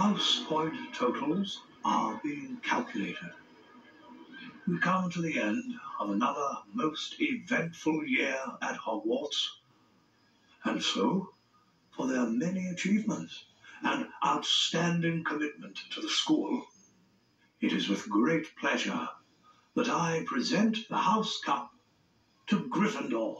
house point totals are being calculated. We come to the end of another most eventful year at Hogwarts. And so, for their many achievements and outstanding commitment to the school, it is with great pleasure that I present the House Cup to Gryffindor.